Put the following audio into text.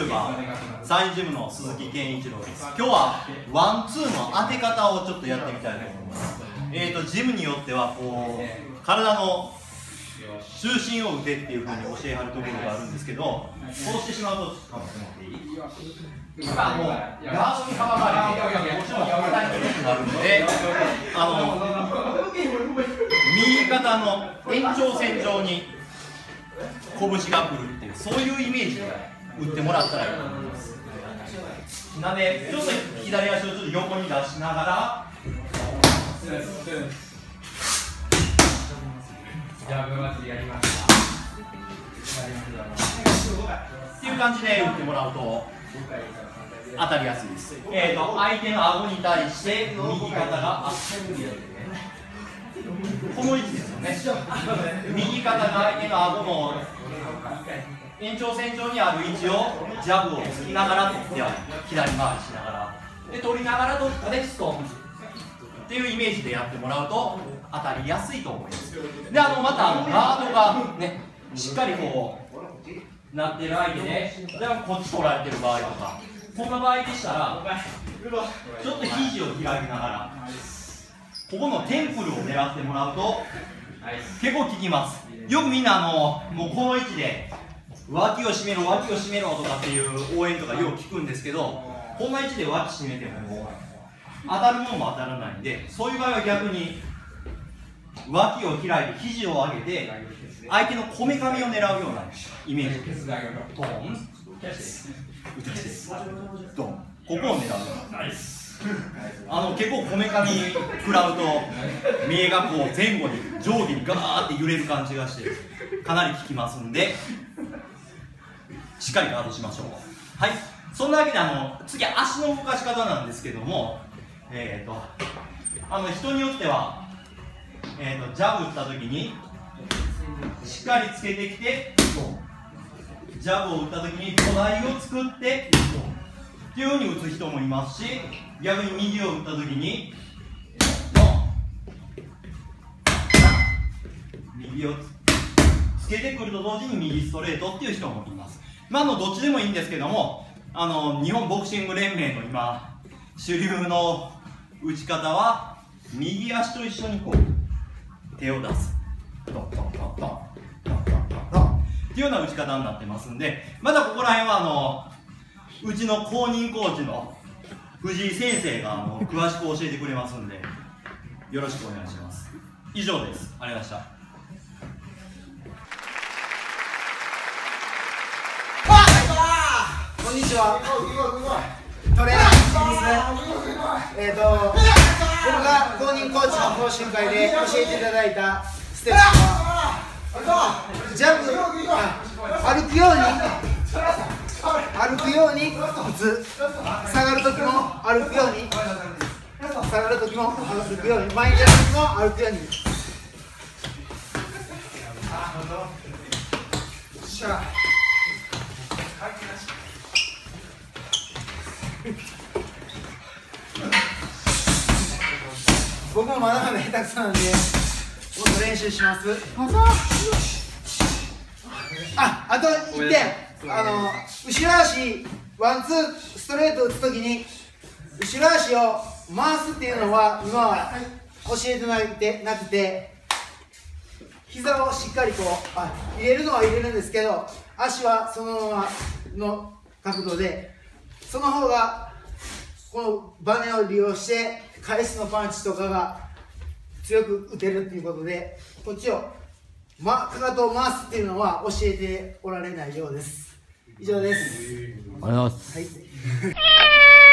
YouTuber サインジムの鈴木健一郎です。今日はワンツーの当て方をちょっとやってみたいと思います。えーとジムによってはこう体の中心を打てっていうふうに教えはるところがあるんですけどそうしてしまうとちょっと待っていい？今もうガードに阻まれてもちろん肩にくくなるのであの右肩の延長線上に拳が来るっていうそういうイメージで。打ってもらったらいい。と思いますなんでちょっと左足をちょっと横に出しながら。じゃあ分厚やりましたっていう感じで打ってもらうと当たりやすいです、えーと、相手の顎に対して右肩があこの位置ですよね。右肩が相手の顎の延長線上にある位置をジャブをつきながら取って左回りしながらで取りながらどっかでストーンっていうイメージでやってもらうと当たりやすいと思います。であのまたあのガードがねしっかりこうなってる相手で例えばこっち取られてる場合とかこんな場合でしたらちょっと肘を開きながらここのテンプルを狙ってもらうと結構効きます。よくみんなあのもうこの位置で脇を締めろ脇を締めろとかっていう応援とかよく聞くんですけどこんな位置で脇締めても当たるもんも当たらないんでそういう場合は逆に脇を開いて肘を上げて相手のこめかみを狙うようなイメージ。ですトーンドン。ここを狙うあの結構こめかみ食らうと目がこう前後に上下にガーって揺れる感じがしてかなり効きますんで。しっかりガードしましょう。はい。そんなわけであの次足の動かし方なんですけどもえっ、ー、とあの人によっては、えーと、ジャブ打った時にしっかりつけてきてジャブを打った時に土台を作ってっていうふうに打つ人もいますし逆に右を打った時に右をつけてくると同時に右ストレートっていう人もいます。まあ、のどっちでもいいんですけどもあの日本ボクシング連盟の今主流の打ち方は右足と一緒にこう手を出す。トントントントントントンっていうような打ち方になってますんでまだここら辺はあのうちの公認コーチの藤井先生があの詳しく教えてくれますんでよろしくお願いします以上ですありがとうございましたこんにちは。トレーナーですね。えっ、ー、と、僕が公認コーチの講習会で教えていただいたステップは、ジャブ、歩くように、歩くように打つ。下がるときも歩くように、下がるときも歩くように、前に出るときも歩くように。しゃ僕もまだまだ下手くそなんでもっと練習します。ああと1点。あの後ろ足ワンツーストレート打つ時に後ろ足を回すっていうのは今は教えてないてなくて膝をしっかりこうあ入れるのは入れるんですけど足はそのままの角度でその方がこのバネを利用して返すのパンチとかが強く打てるっていうことでこっちを、ま、かかとを回すっていうのは教えておられないようです。以上です。ありがとうございます、はい